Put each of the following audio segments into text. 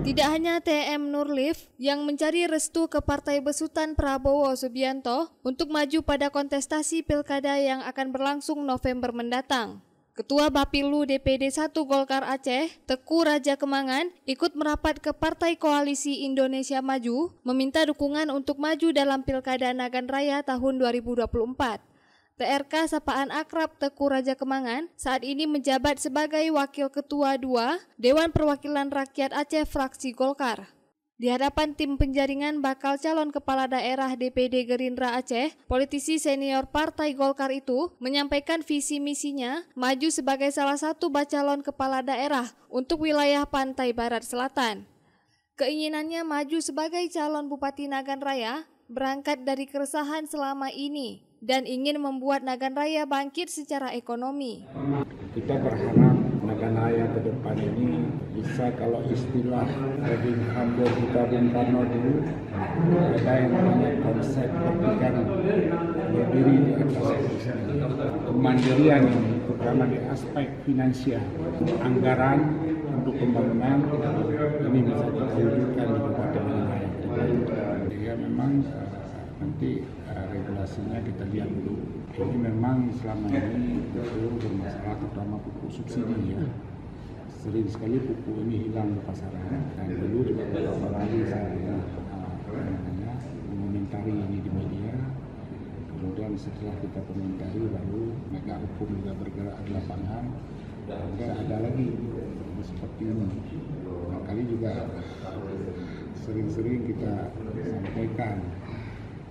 Tidak hanya TM Nurlif yang mencari restu ke Partai Besutan Prabowo Subianto untuk maju pada kontestasi pilkada yang akan berlangsung November mendatang. Ketua Bapilu DPD 1 Golkar Aceh, Teku Raja Kemangan, ikut merapat ke Partai Koalisi Indonesia Maju, meminta dukungan untuk maju dalam Pilkada Nagan Raya tahun 2024. TRK Sapaan Akrab Teku Raja Kemangan saat ini menjabat sebagai Wakil Ketua II Dewan Perwakilan Rakyat Aceh Fraksi Golkar. Di hadapan tim penjaringan bakal calon kepala daerah DPD Gerindra Aceh, politisi senior Partai Golkar itu menyampaikan visi misinya maju sebagai salah satu bacalon kepala daerah untuk wilayah pantai barat selatan. Keinginannya maju sebagai calon Bupati Nagan Raya berangkat dari keresahan selama ini dan ingin membuat Nagan Raya bangkit secara ekonomi. Kita berharap Nagan Raya ke depan ini bisa kalau istilah dari Hambo kita Bung Karno dulu ada yang namanya konsep pendidikan berdiri di atas kemandirian ini terutama di aspek finansial anggaran untuk pembangunan ini bisa kita wujudkan di Kabupaten Raya. Ya memang nanti uh, regulasinya kita lihat dulu. Ini memang selama ini betul bermasalah terutama pupuk subsidi ya. Sering sekali pupuk ini hilang di pasaran dan dulu juga beberapa kali saya uh, namanya mengomentari ini di media. Kemudian setelah kita komentari baru mega hukum juga bergerak di lapangan. Dan ada lagi seperti ini. Nah, kali juga sering-sering kita sampaikan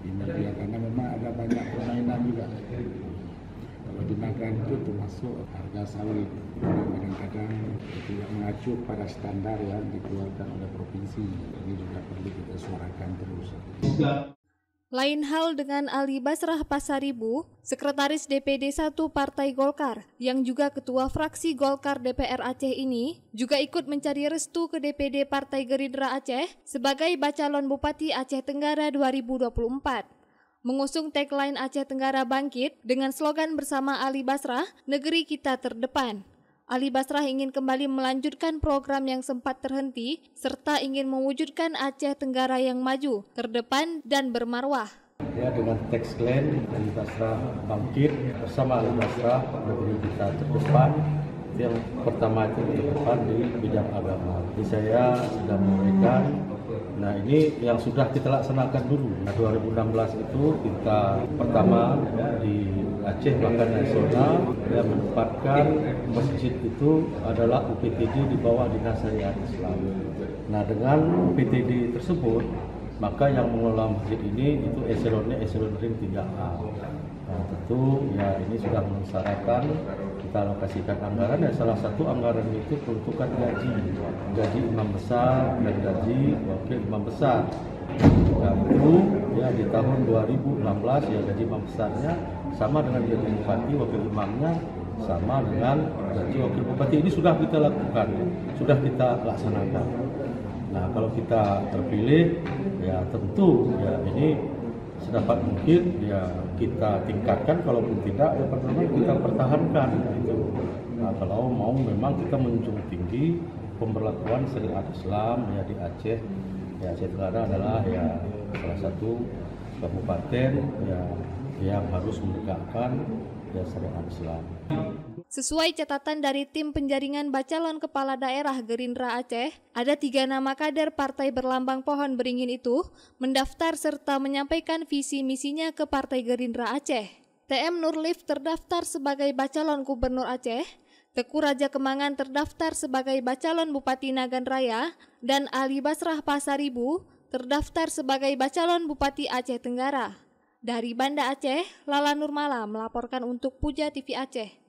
di media karena memang ada banyak permainan juga. Kalau di itu termasuk harga sawit kadang-kadang tidak mengacu pada standar yang dikeluarkan oleh provinsi. Ini juga perlu kita suarakan terus. Lain hal dengan Ali Basrah Pasaribu, Sekretaris DPD 1 Partai Golkar, yang juga Ketua Fraksi Golkar DPR Aceh ini, juga ikut mencari restu ke DPD Partai Gerindra Aceh sebagai bacalon Bupati Aceh Tenggara 2024. Mengusung tagline Aceh Tenggara Bangkit dengan slogan bersama Ali Basrah, Negeri Kita Terdepan. Ali Basrah ingin kembali melanjutkan program yang sempat terhenti serta ingin mewujudkan Aceh Tenggara yang maju, terdepan dan bermarwah. Ya dengan teks klaim Ali Basrah bangkit bersama Ali Basrah negeri kita terdepan yang pertama itu terdepan di bidang agama. Jadi saya sudah memberikan Nah ini yang sudah kita laksanakan dulu. Nah, 2016 itu kita pertama ya, di Aceh bahkan nasional yang menempatkan masjid itu adalah UPTD di bawah Dinas Syariat Islam. Nah dengan UPTD tersebut maka yang mengelola masjid ini itu eselonnya eselon ring 3A. Nah, tentu ya ini sudah mensyaratkan kita alokasikan anggaran dan salah satu anggaran itu peruntukan gaji. Gaji imam besar dan gaji wakil imam besar. Nah, itu ya di tahun 2016 ya gaji imam besarnya sama dengan gaji bupati wakil imamnya sama dengan gaji wakil bupati. Ini sudah kita lakukan sudah kita laksanakan nah kalau kita terpilih ya tentu ya ini sedapat mungkin ya kita tingkatkan kalaupun tidak ya pertama kita pertahankan gitu. Nah, kalau mau memang kita menjunjung tinggi pemberlakuan syariat Islam ya di Aceh ya Aceh Tenggara adalah ya salah satu kabupaten ya yang harus menegakkan Sesuai catatan dari tim penjaringan bacalon kepala daerah Gerindra Aceh, ada tiga nama kader partai berlambang pohon beringin itu mendaftar serta menyampaikan visi misinya ke Partai Gerindra Aceh. TM Nurlif terdaftar sebagai bacalon gubernur Aceh, Teku Raja Kemangan terdaftar sebagai bacalon Bupati Nagan Raya, dan Ali Basrah Pasaribu terdaftar sebagai bacalon Bupati Aceh Tenggara. Dari Banda Aceh, Lala Nurmala melaporkan untuk Puja TV Aceh.